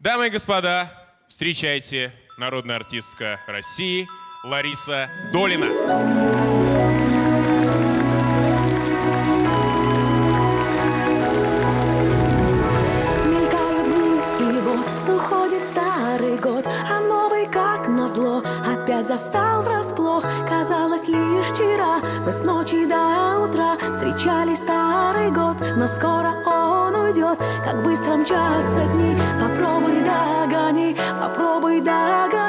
Дамы и господа, встречайте народная артистка России Лариса Долина. stop назло Опять застал врасплох. Казалось, лишь вчера Мы с ночи до утра Встречали старый год. Но скоро он уйдет. Как быстро мчатся дни. Попробуй догони Попробуй догони.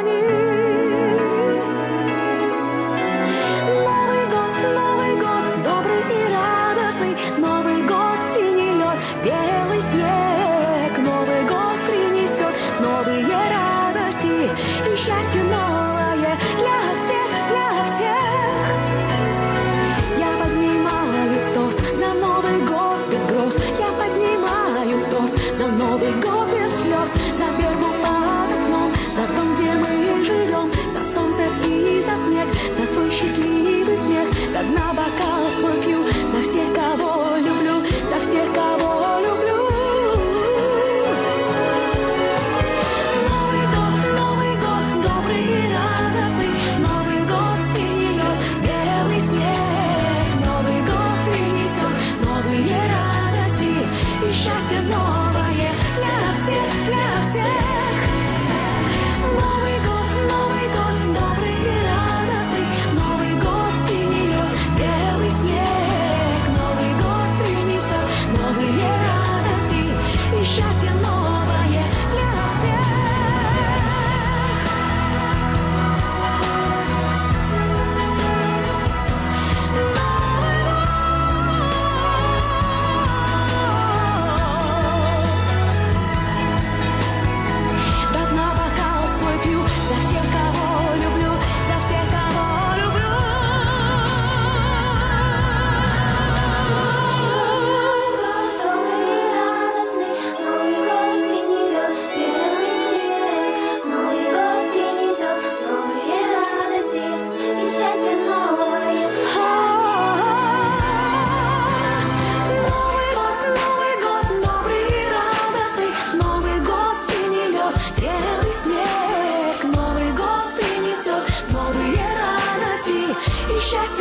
haciendo счастье.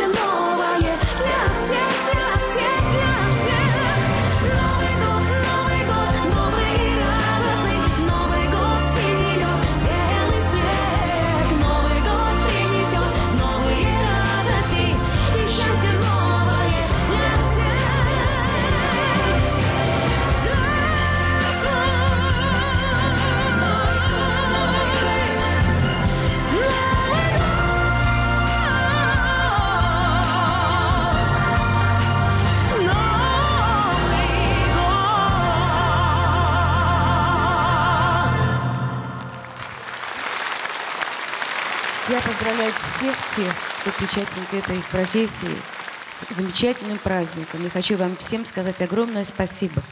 я поздравляю всех тех, кто причастник этой профессии с замечательным праздником. И хочу вам всем сказать огромное спасибо.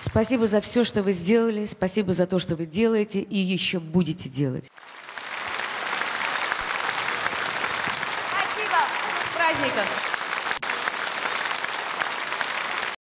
Спасибо за все, что вы сделали, спасибо за то, что вы делаете и еще будете делать. Спасибо. С праздником.